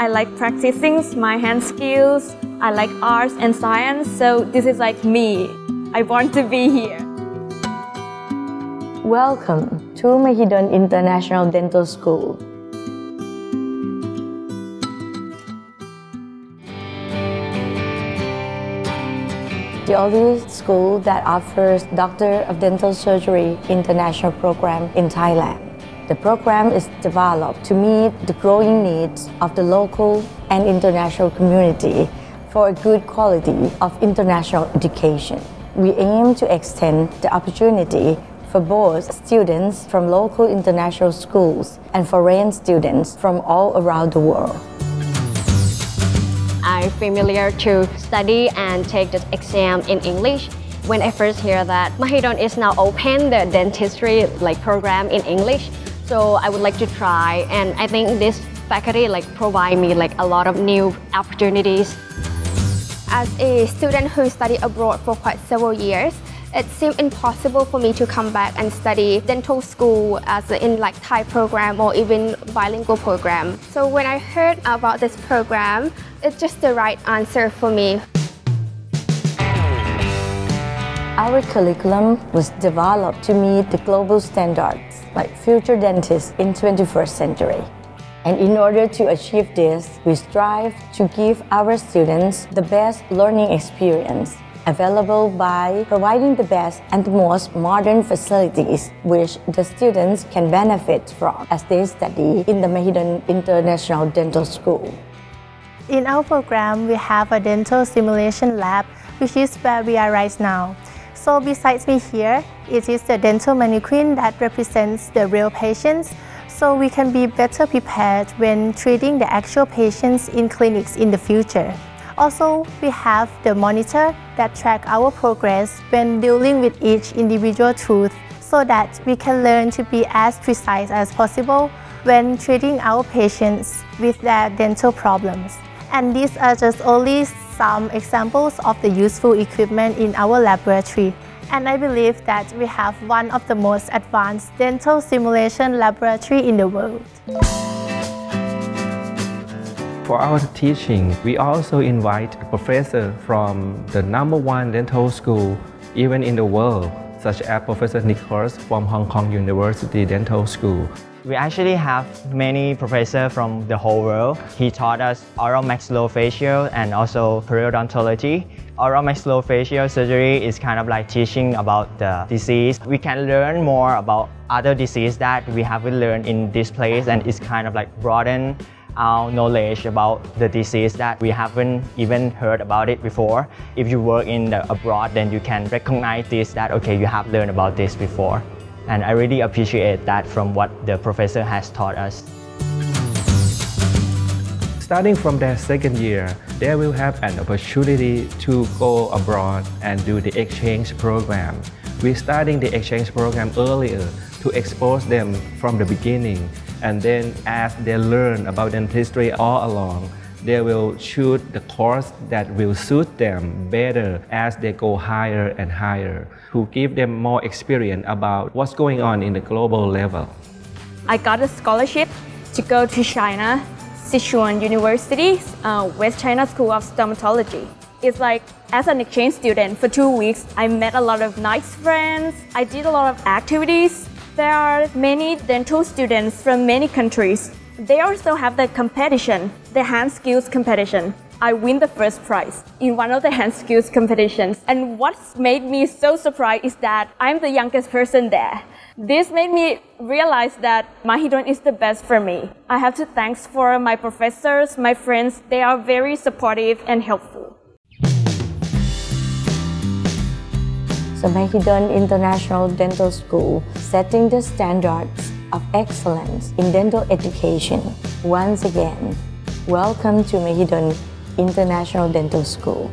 I like practicing my hand skills. I like arts and science, so this is like me. I want to be here. Welcome to Mahidol International Dental School. The only school that offers Doctor of Dental Surgery international program in Thailand. The program is developed to meet the growing needs of the local and international community for a good quality of international education. We aim to extend the opportunity for both students from local international schools and foreign students from all around the world. Familiar to study and take the exam in English. When I first hear that Mahidol is now open the dentistry like program in English, so I would like to try and I think this faculty like provide me like a lot of new opportunities. As a student who studied abroad for quite several years, it seemed impossible for me to come back and study dental school as in like Thai program or even bilingual program. So when I heard about this program, it's just the right answer for me. Our curriculum was developed to meet the global standards like future dentists in 21st century. And in order to achieve this, we strive to give our students the best learning experience available by providing the best and most modern facilities which the students can benefit from as they study in the Mahidol International Dental School. In our program, we have a dental simulation lab, which is where we are right now. So besides me here, it is the dental mannequin that represents the real patients, so we can be better prepared when treating the actual patients in clinics in the future. Also, we have the monitor that track our progress when dealing with each individual tooth so that we can learn to be as precise as possible when treating our patients with their dental problems. And these are just only some examples of the useful equipment in our laboratory. And I believe that we have one of the most advanced dental simulation laboratory in the world. For our teaching, we also invite a professor from the number one dental school even in the world, such as Professor Nicholas from Hong Kong University Dental School. We actually have many professors from the whole world. He taught us oral maxillofacial and also periodontology. Oral maxillofacial surgery is kind of like teaching about the disease. We can learn more about other disease that we haven't learned in this place and it's kind of like broaden our knowledge about the disease that we haven't even heard about it before. If you work in the abroad, then you can recognize this that, okay, you have learned about this before. And I really appreciate that from what the professor has taught us. Starting from their second year, they will have an opportunity to go abroad and do the exchange program. We're starting the exchange program earlier to expose them from the beginning. And then as they learn about dentistry all along, they will choose the course that will suit them better as they go higher and higher to give them more experience about what's going on in the global level. I got a scholarship to go to China, Sichuan University, uh, West China School of Stomatology. It's like as an exchange student for two weeks, I met a lot of nice friends. I did a lot of activities. There are many dental students from many countries they also have the competition, the hand skills competition. I win the first prize in one of the hand skills competitions. And what's made me so surprised is that I'm the youngest person there. This made me realize that Mahidol is the best for me. I have to thanks for my professors, my friends. They are very supportive and helpful. So Mahidol International Dental School setting the standards of excellence in dental education. Once again, welcome to Mahidol International Dental School.